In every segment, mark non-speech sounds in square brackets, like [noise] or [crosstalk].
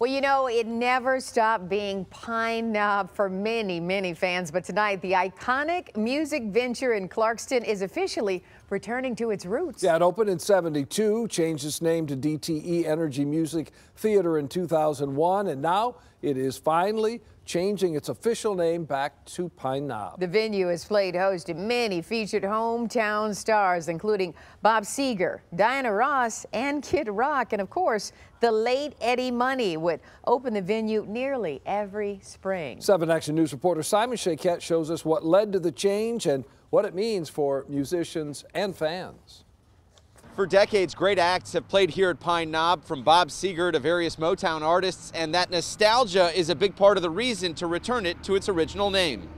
Well, you know, it never stopped being Pine Knob for many, many fans. But tonight, the iconic music venture in Clarkston is officially returning to its roots. Yeah, it opened in 72, changed its name to DTE Energy Music Theater in 2001, and now it is finally changing its official name back to Pine Knob. The venue has played host to many featured hometown stars, including Bob Seger, Diana Ross, and Kid Rock. And of course, the late Eddie Money would open the venue nearly every spring. 7 Action News reporter Simon Shaykhet shows us what led to the change and what it means for musicians and fans. For decades, great acts have played here at Pine Knob, from Bob Seger to various Motown artists, and that nostalgia is a big part of the reason to return it to its original name.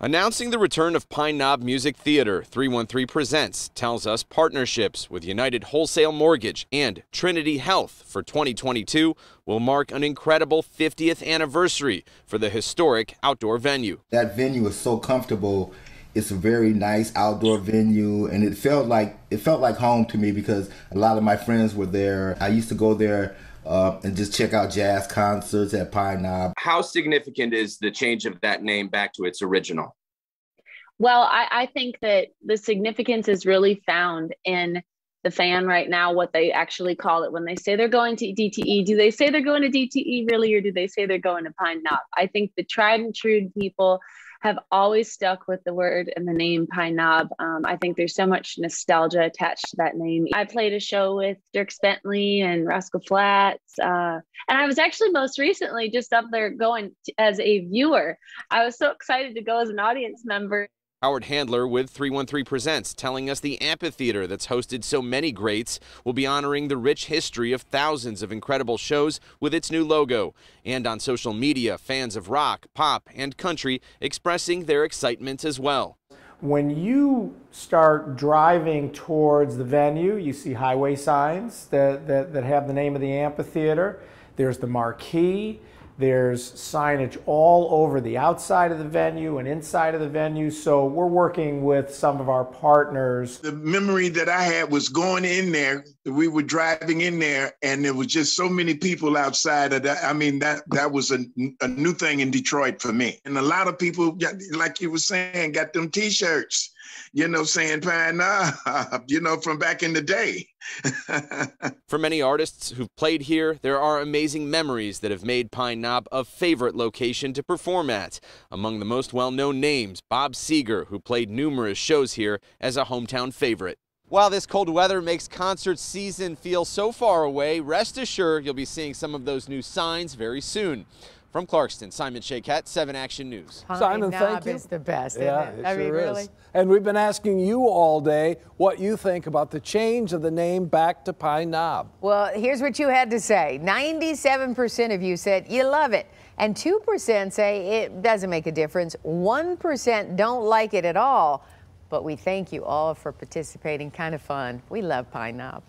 Announcing the return of Pine Knob Music Theater, 313 Presents tells us partnerships with United Wholesale Mortgage and Trinity Health for 2022 will mark an incredible 50th anniversary for the historic outdoor venue. That venue is so comfortable it's a very nice outdoor venue, and it felt like it felt like home to me because a lot of my friends were there. I used to go there uh, and just check out jazz concerts at Pine Knob. How significant is the change of that name back to its original? Well, I, I think that the significance is really found in the fan right now what they actually call it when they say they're going to DTE. Do they say they're going to DTE really, or do they say they're going to Pine Knob? I think the tried and true people have always stuck with the word and the name Pine Knob. Um, I think there's so much nostalgia attached to that name. I played a show with Dierks Bentley and Rascal Flatts, uh, and I was actually most recently just up there going to, as a viewer. I was so excited to go as an audience member. Howard Handler with 313 Presents telling us the amphitheater that's hosted so many greats will be honoring the rich history of thousands of incredible shows with its new logo. And on social media, fans of rock, pop, and country expressing their excitement as well. When you start driving towards the venue, you see highway signs that, that, that have the name of the amphitheater. There's the marquee. There's signage all over the outside of the venue and inside of the venue. So we're working with some of our partners. The memory that I had was going in there. We were driving in there, and there was just so many people outside of that. I mean, that that was a, a new thing in Detroit for me. And a lot of people, like you were saying, got them T-shirts you know, saying Pine Knob, [laughs] you know, from back in the day. [laughs] For many artists who've played here, there are amazing memories that have made Pine Knob a favorite location to perform at. Among the most well-known names, Bob Seger, who played numerous shows here as a hometown favorite. While this cold weather makes concert season feel so far away, rest assured you'll be seeing some of those new signs very soon. From Clarkston, Simon Shaykhet, 7 Action News. Pine Simon, Knob thank you. is the best, yeah, it? it? I sure mean, is. really? And we've been asking you all day what you think about the change of the name back to Pine Knob. Well, here's what you had to say. 97% of you said you love it. And 2% say it doesn't make a difference. 1% don't like it at all. But we thank you all for participating. Kind of fun. We love Pine Knob.